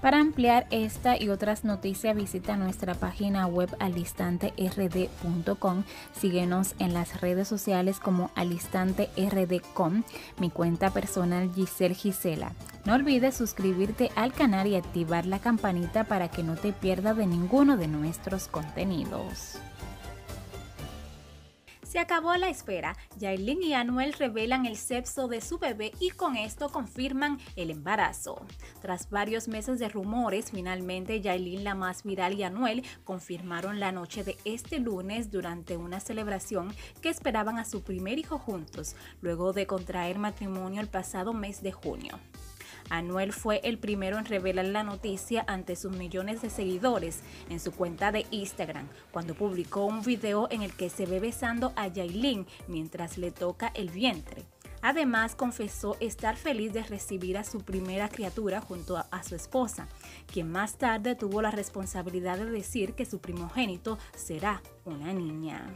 Para ampliar esta y otras noticias visita nuestra página web alistanterd.com. Síguenos en las redes sociales como alistanterd.com, mi cuenta personal Giselle Gisela. No olvides suscribirte al canal y activar la campanita para que no te pierdas de ninguno de nuestros contenidos. Se acabó la espera. Yailin y Anuel revelan el sexo de su bebé y con esto confirman el embarazo. Tras varios meses de rumores, finalmente Yailin, la más viral, y Anuel confirmaron la noche de este lunes durante una celebración que esperaban a su primer hijo juntos, luego de contraer matrimonio el pasado mes de junio. Anuel fue el primero en revelar la noticia ante sus millones de seguidores en su cuenta de Instagram, cuando publicó un video en el que se ve besando a Yailin mientras le toca el vientre. Además, confesó estar feliz de recibir a su primera criatura junto a, su esposa, quien más tarde tuvo la responsabilidad de decir que su primogénito será una niña.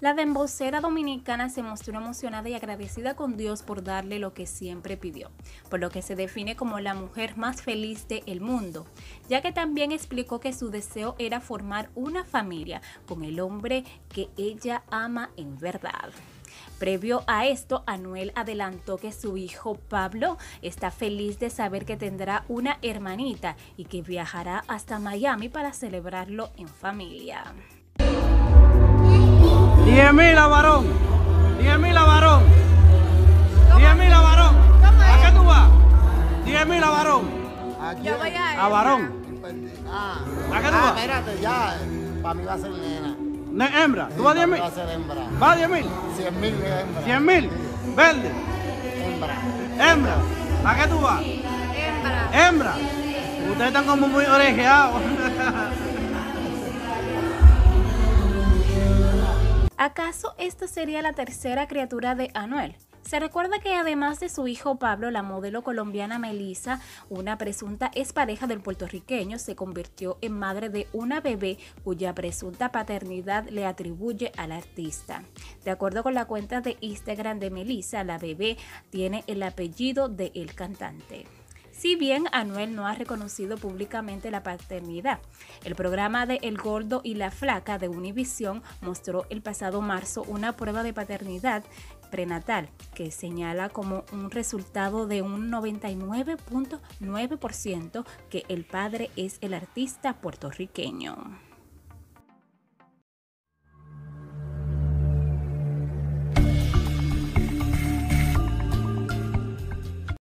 La dembocera dominicana se mostró emocionada y agradecida con Dios por darle lo que siempre pidió, por lo que se define como la mujer más feliz del mundo, ya que también explicó que su deseo era formar una familia con el hombre que ella ama en verdad. Previo a esto, Anuel adelantó que su hijo Pablo está feliz de saber que tendrá una hermanita y que viajará hasta Miami para celebrarlo en familia. 10 mil a varón. 10 mil a varón. 10 mil a varón. ¿A qué tú vas? 10 mil a varón. A. Varón. Ah, ¿A qué tú ah, vas? espérate, ya. Para mí va a ser nena. Ne- ¿Hembra? ¿Tú vas a 10 mil? Va a ser hembra. ¿Vas a 10 mil? 100 mil de hembra. 100 mil. Verde. Hembra. Hembra. ¿A qué tú vas? Hembra. Hembra. Ustedes están como muy orejeados. ¿Acaso esta sería la tercera criatura de Anuel? Se recuerda que además de su hijo Pablo, la modelo colombiana Melissa, una presunta expareja del puertorriqueño, se convirtió en madre de una bebé cuya presunta paternidad le atribuye al artista. De acuerdo con la cuenta de Instagram de Melissa, la bebé tiene el apellido del el cantante. Si bien Anuel no ha reconocido públicamente la paternidad, el programa de El Gordo y la Flaca de Univision mostró el pasado marzo una prueba de paternidad prenatal que señala como un resultado de un 99.9% que el padre es el artista puertorriqueño.